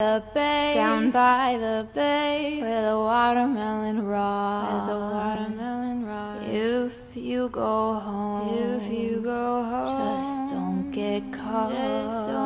the bay, down by the bay, where the watermelon rot, where the watermelon rot. If you go home, if you go home, just don't get caught. Just don't